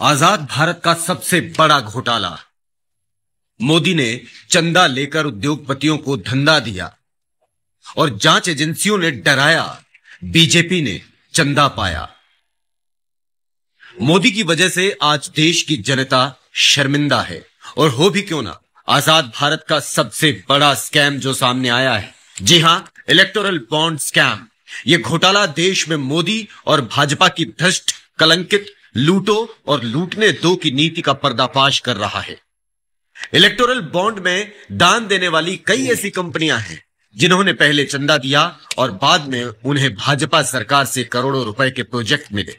आज़ाद भारत का सबसे बड़ा घोटाला। मोदी ने चंदा लेकर उद्योगपतियों को धंधा दिया और जाँच एजेंसियों ने डराया, बीजेपी ने चंदा पाया। मोदी की वजह से आज देश की जनता शर्मिंदा है और हो भी क्यों ना, आज़ाद भारत का सबसे बड़ा स्कैम जो सामने आया है। जी हाँ इलेक्टोरल बॉन्ड स्कैम ये घोटाला देश में मोदी और भाजपा की भ्रष्ट, कलंकित लूटो और लूटने दो की नीति का पर्दाफाश कर रहा है। इलेक्टोरल बॉन्ड में दान देने वाली कई ऐसी कंपनियाँ हैं जिन्होंने पहले चंदा दिया और बाद में उन्हें भाजपा सरकार से करोड़ों रुपए के प्रोजेक्ट मिले।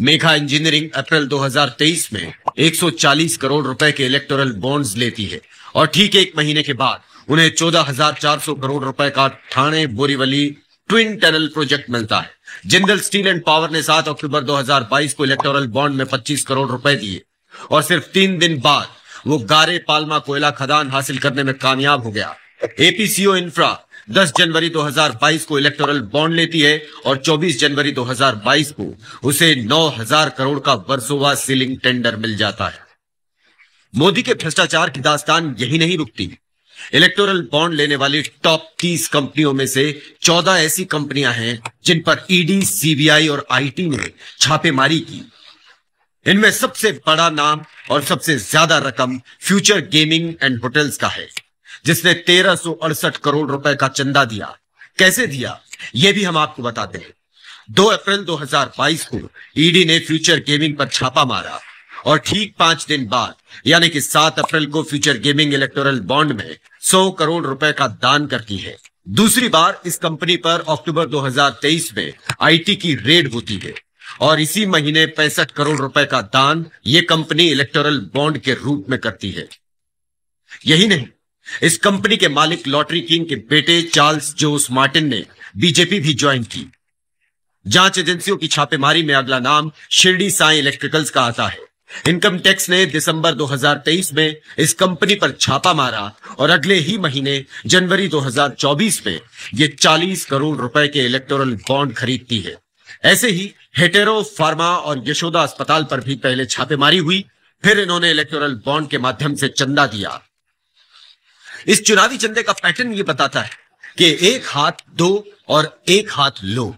मेघा इंजीनियरिंग अप्रैल 2023 में 140 करोड़ रुपए के इलेक्टोरल बॉन्ड्स लेती है और ठीक एक महीने के बाद उन्हें 14,400 करोड़ रुपए का Thane Borivali twin tunnel project मिलता है। जिंदल स्टील एंड पावर ने 7 अक्टूबर 2022 को इलेक्टोरल बॉन्ड में 25 करोड़ रुपए दिए। और सिर्फ़ तीन दिन बाद वो गारे पालमा कोयला खदान हासिल करने में कामयाब हो गया। एपीसीओ इंफ्रा 10 जनवरी 2022 को इलेक्टोरल बॉन्ड लेती है और 24 जनवरी 2022 को उसे 9000 करोड़ का वर्सोवा सीलिंग टेंडर मिल जाता है। मोदी के भ्रष्टाचार की दास्तान यही नहीं रुकती। इलेक्टोरल बॉन्ड लेने वाली टॉप 30 कंपनियों में से 14 ऐसी कंपनियाँ हैं जिन पर ईडी सीबीआई और आईटी ने छापेमारी की। इनमें सबसे बड़ा नाम और सबसे ज़्यादा रकम फ्यूचर गेमिंग एंड होटल्स का है, जिसने तेरह करोड़ रुपए का चंदा दिया। कैसे दिया? यह भी हम आपको बताते हैं। 2 अप्रैल 2022 को ईडी ने फ्यूचर गेमिंग पर छापा मारा। और ठीक पाँच दिन बाद, यानी कि सात अप्रैल को फ्यूचर गेमिंग इलेक्टोरल बॉन्ड में सौ करोड़ रुपए का दान करती है। दूसरी बार इस कंपनी पर अक्टूबर 2023 में आईटी की रेड होती है और इसी महीने पैंसठ करोड़ रुपए का दान ये कंपनी इलेक्टोरल बॉन्ड के रूप में करती है। यही नहीं, इस कंपनी के मालिक लॉटरी किंग के बेटे चार्ल्स जोस मार्टिन ने बीजेपी भी ज्वाइन की। जाँच एजेंसियों की छापेमारी में अगला नाम शिरडी साई इलेक्ट्रिकल्स का आता है। इनकम टैक्स ने दिसंबर 2023 में इस कंपनी पर छापा मारा और अगले ही महीने जनवरी 2024 में ये 40 करोड़ रुपए के इलेक्टोरल बॉन्ड खरीदती है। ऐसे ही हेटेरो फार्मा और यशोदा अस्पताल पर भी पहले छापेमारी हुई, फिर इन्होंने इलेक्टोरल बॉन्ड के माध्यम से चंदा दिया। इस चुनावी चंदे का पैटर्न ये बताता है कि एक हाथ दो और एक हाथ लो।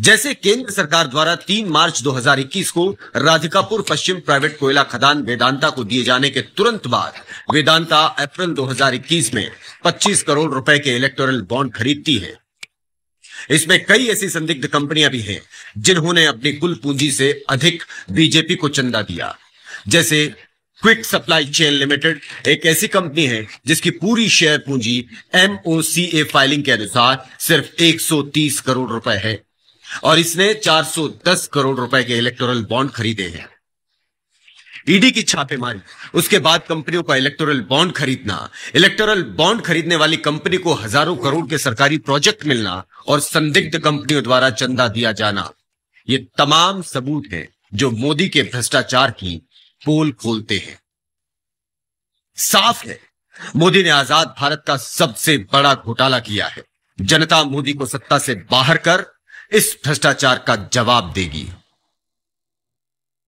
जैसे केंद्र सरकार द्वारा 3 मार्च 2021 को राधिकापुर पश्चिम प्राइवेट कोयला खदान वेदांता को दिए जाने के तुरंत बाद वेदांता अप्रैल 2021 में 25 करोड़ रुपए के इलेक्टोरल बॉन्ड खरीदती है। इसमें कई ऐसी संदिग्ध कंपनियाँ भी हैं जिन्होंने अपनी कुल पूंजी से अधिक बीजेपी को चंदा दिया। जैसे क्विक सप्लाई चेन लिमिटेड, एक ऐसी कंपनी है जिसकी पूरी शेयर पूंजी एमओसीए फाइलिंग के अनुसार सिर्फ़ 130 करोड़ रुपए है। और इसने 410 करोड़ रुपए के इलेक्टोरल बॉन्ड खरीदे हैं। ईडी की छापेमारी उसके बाद कंपनियों का इलेक्टोरल बॉन्ड खरीदना इलेक्टोरल बॉन्ड खरीदने वाली कंपनी को हज़ारों करोड़ के सरकारी प्रोजेक्ट मिलना और संदिग्ध कंपनियों द्वारा चंदा दिया जाना, ये तमाम सबूत हैं जो मोदी के भ्रष्टाचार की पोल खोलते हैं। साफ़ है, मोदी ने आज़ाद भारत का सबसे बड़ा घोटाला किया है। जनता मोदी को सत्ता से बाहर कर इस भ्रष्टाचार का जवाब देगी।